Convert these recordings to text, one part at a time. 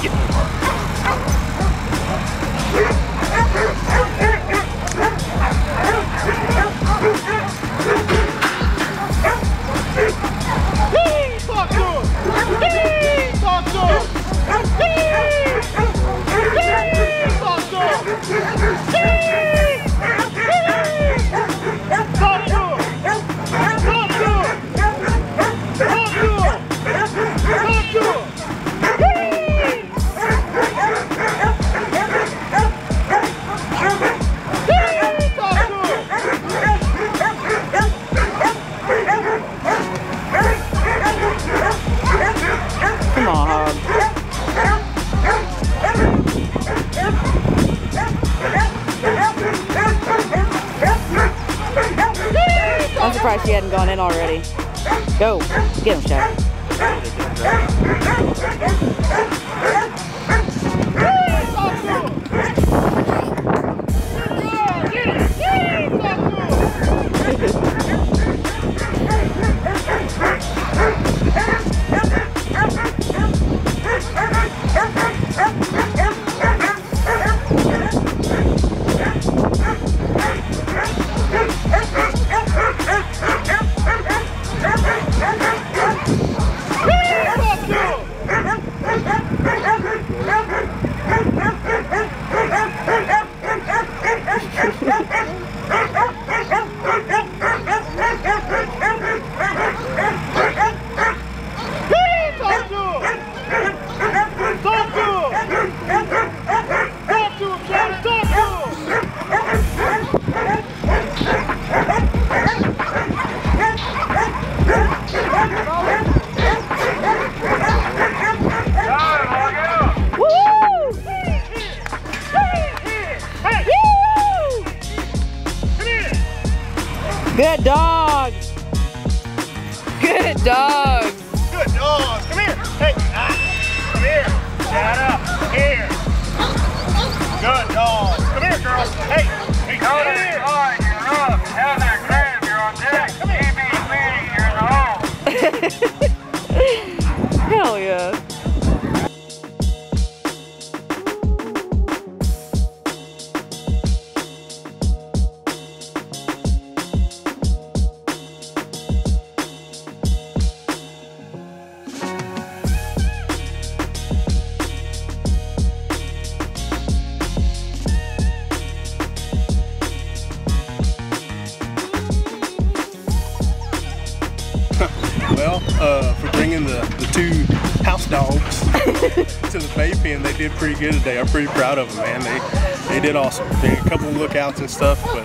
Come surprised she hadn't gone in already. Go. Get him, Shaq. Good dog. Good dog. Good dog. Come here. Hey. Ah. Come here. Shut up. Here. Good dog. Come here, girl. Hey. Hey, come here. hard, you're rough. Have that crab, you're on deck. Come here. Uh, for bringing the, the two house dogs to the bay pen, they did pretty good today. I'm pretty proud of them, man. They they did awesome. They had a couple lookouts and stuff, but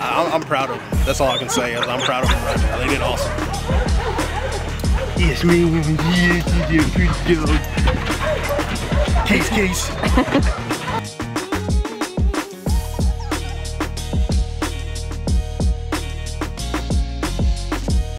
I, I'm proud of them. That's all I can say. is I'm proud of them right now. They did awesome. Yes, man. Yes, you did a good. Case, case.